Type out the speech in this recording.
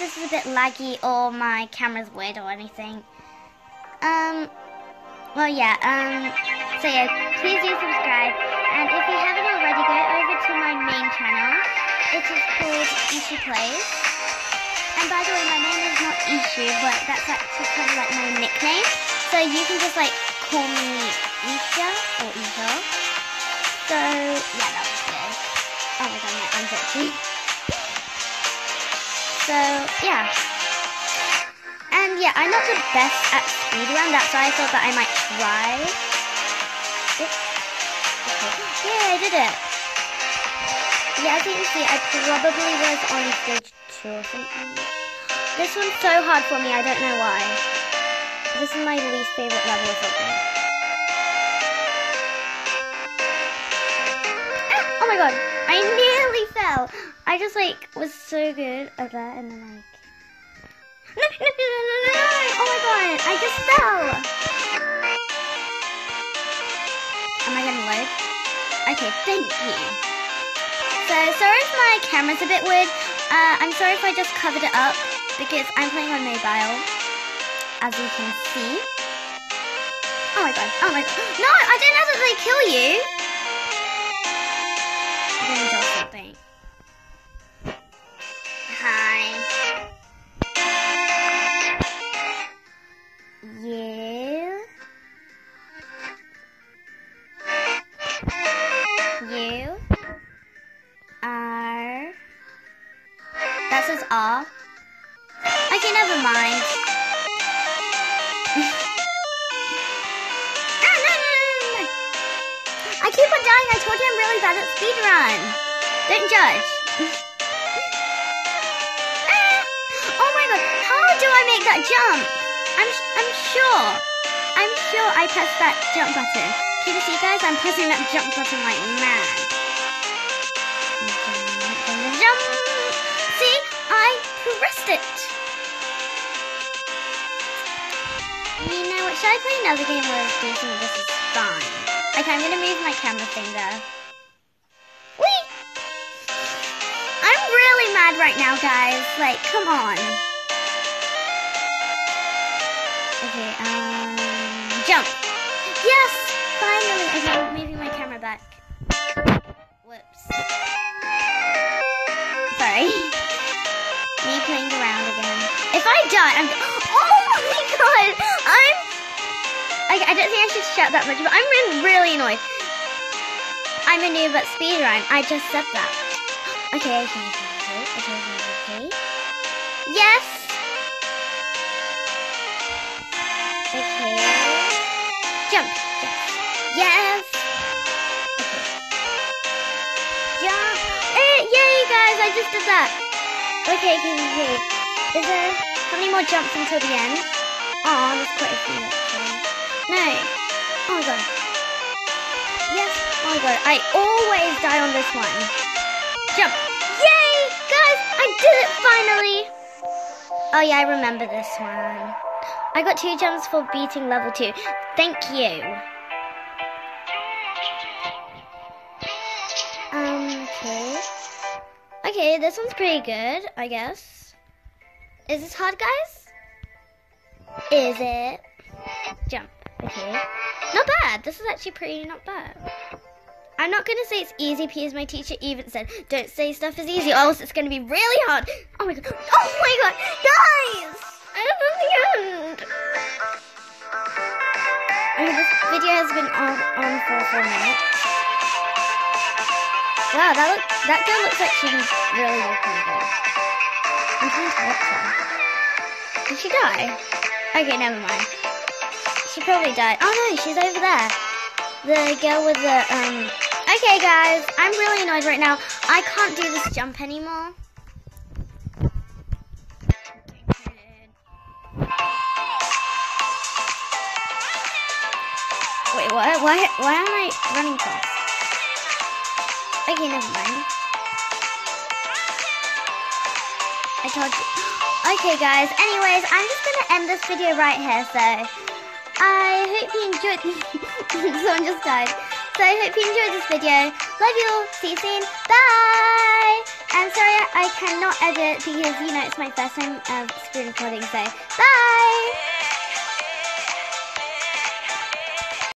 is a bit laggy or my camera's weird or anything. Um, well, yeah, um, so yeah, please do subscribe. And if you haven't already, go over to my main channel. It is called Ishu Plays. And by the way, my name is not Ishu, but that's actually kind of like my nickname. So you can just like call me Isha or Isha. So, yeah, that was good. Oh my god, my arm's itchy. So, yeah. And yeah, I'm not the best at speedrun, that's why I thought that I might try. Okay. Yeah, I did it. Yeah, as you can see, I probably was on stage 2 or something. This one's so hard for me, I don't know why. This is my least favorite level or something. Ah, oh my god, I nearly fell. I just like was so good at that and then like no, no, no, no, no, no, Oh my god, I just fell. Am I gonna load? Okay, thank you. So sorry if my camera's a bit weird. Uh, I'm sorry if I just covered it up because I'm playing on mobile, as you can see. Oh my god, oh my god. No, I didn't like kill you. I'm gonna do something. That says Okay, never mind. ah. I keep on dying. I told you I'm really bad at speedrun. Don't judge. Oh my god, how do I make that jump? I'm, I'm sure, I'm sure I pressed that jump button. Can you see guys, I'm pressing that jump button like mad. Jump! Pressed it. You know what, should I play another game where it's decent? This is fine. Okay, I'm gonna move my camera there. Whee! I'm really mad right now, guys. Like, come on. Okay, um, jump. Yes, finally. Okay, I'm moving my camera back. Whoops. Playing around again. If I die, I'm. Oh my god! I'm. Okay, I don't think I should shout that much, but I'm really, annoyed. I'm a noob at speedrun. I just said that. Okay, okay, okay, okay, okay. Yes! Okay. Jump. Yes. Yes. Okay. Jump. Eh, yay, guys, I just did that. Okay, okay, okay. Is there, how many more jumps until the end? Oh, there's quite a few actually. No. Oh my god. Yes. Oh my god, I always die on this one. Jump. Yay! Guys, I did it finally! Oh yeah, I remember this one. I got two jumps for beating level two. Thank you. Okay, this one's pretty good, I guess. Is this hard, guys? Is it? Jump. Okay. Not bad. This is actually pretty not bad. I'm not going to say it's easy because my teacher even said, don't say stuff is easy or else it's going to be really hard. Oh my god. Oh my god. Guys! I'm at the end. Okay, this video has been on, on for four minutes. Wow, that look, that girl looks like she's really looking good. I'm to watch her. Did she die? Okay, never mind. She probably died. Oh no, she's over there. The girl with the, um... Okay, guys, I'm really annoyed right now. I can't do this jump anymore. Wait, what? why, why am I running fast? Okay, never mind. I told you. Okay, guys. Anyways, I'm just gonna end this video right here. So, I hope you enjoyed. Someone just died. So I hope you enjoyed this video. Love you all. See you soon. Bye. I'm sorry I cannot edit because, you know, it's my first time um, screen recording, so bye.